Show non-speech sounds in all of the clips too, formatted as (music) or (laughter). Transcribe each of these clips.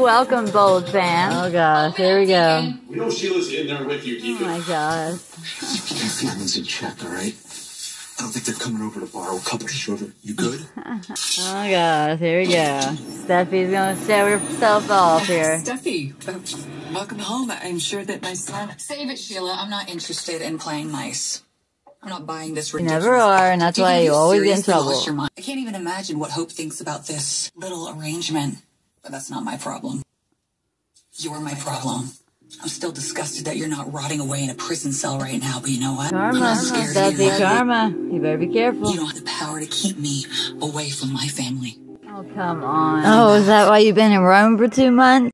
welcome, bold fan. Oh gosh, here we go. We know Sheila's in there with you, Oh my gosh. Keep your feelings in check, all right? I don't think they're coming over to borrow a couple of sugar. You good? (laughs) Oh gosh, here we go. Steffy's gonna show herself off here. Steffy, uh, welcome home. I'm sure that my son. Save it, Sheila. I'm not interested in playing nice. I'm not buying this You never are, and that's Do you why you always get in trouble. your mind? I can't even imagine what Hope thinks about this little arrangement, but that's not my problem. You're my problem. I'm still disgusted that you're not rotting away in a prison cell right now, but you know what? I'm Karma, not scared of Steffy, you. karma. You better be careful. You don't have the power to keep me away from my family. Oh, come on. Oh, is that why you've been in Rome for two months?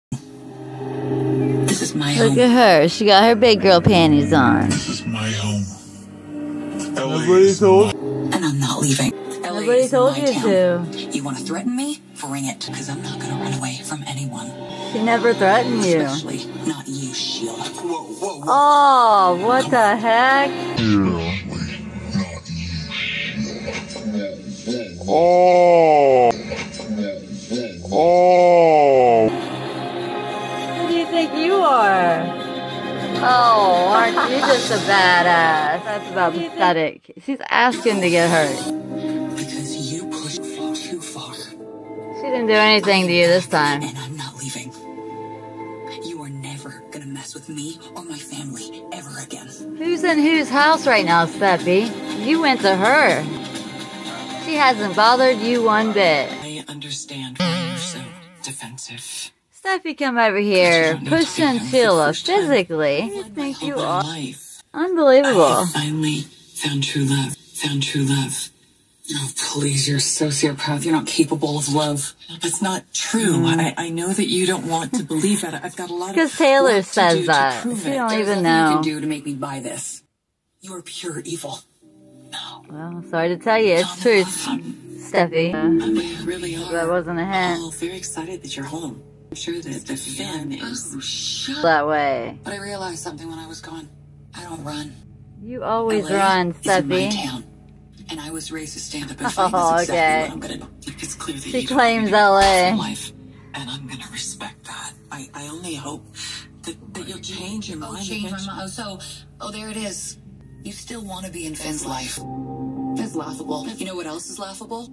This is my Look home. at her. She got her big girl panties on. This is my home. Nobody told and I'm not leaving. LA Nobody told you town. to. You want to threaten me? Bring it, because I'm not going to run away from anyone. She never threatened you. Especially not you, Sheila. Whoa, whoa, whoa. Oh, what the heck? Oh. Oh. Who do you think you are? Oh, aren't you just a badass? That's about pathetic. She's asking to get hurt. Didn't do anything to you this time. And I'm not leaving. You are never gonna mess with me or my family ever again. Who's in whose house right now, Steffy? You went to her. She hasn't bothered you one bit. I understand why you're so defensive. Steffy, come over here, pushing Sheila physically. You think you are life. unbelievable. I finally found true love. Found true love. Oh, please, you're a sociopath. You're not capable of love. That's not true. Mm. I, I know that you don't want to believe that. I've got a lot of Because Taylor work to says do to that. prove She it. don't There's even nothing you can do to make me buy this. You're pure evil. No. Well, sorry to tell you, it's truth, Steffy. We really are. That wasn't a hint. all very excited that you're home. I'm sure that the fan is. Oh, shut That way. But I realized something when I was gone. I don't run. You always LA run, is my Steffy. Town. And I was raised to stand up and (laughs) fight. Oh, That's exactly okay. what I'm gonna do. It's clear that She you don't claims want me LA. life, and I'm gonna respect that. I, I only hope that, that you'll change your Oh, mind. change my mind. Oh, so, oh, there it is. You still want to be in Finn's life. That's laughable. You know what else is laughable?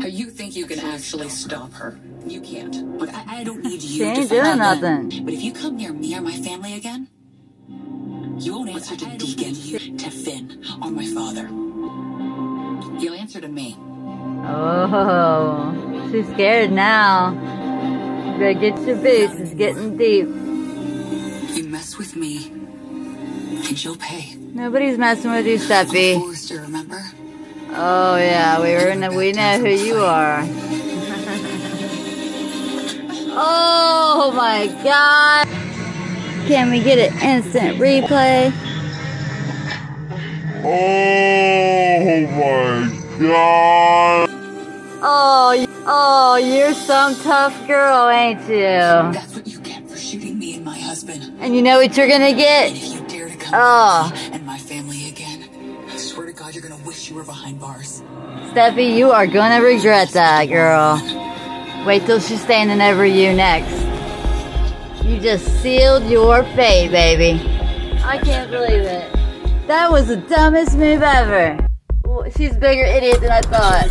How you think you can actually stop her. You can't. But I, I don't need you She ain't to find doing out. nothing. But if you come near me or my family again, you won't answer to Deacon, to Finn, or my father. You'll answer to me. Oh, she's scared now. You better get your boots. It's getting deep. You mess with me, and you'll pay. Nobody's messing with you, Steffy. Forrester, remember? Oh yeah, we were in the, we know who you are. (laughs) oh my god! Can we get an instant replay? Oh my god. Oh, oh, you're some tough girl, ain't you? That's what you get for shooting me and my husband. And you know what you're gonna And get? if you dare to come Oh. me and my family again, I swear to God, you're gonna wish you were behind bars. Steffy, you are gonna regret that, girl. Wait till she's standing over you next. You just sealed your fate, baby. I can't believe it. That was the dumbest move ever. She's a bigger idiot than I thought.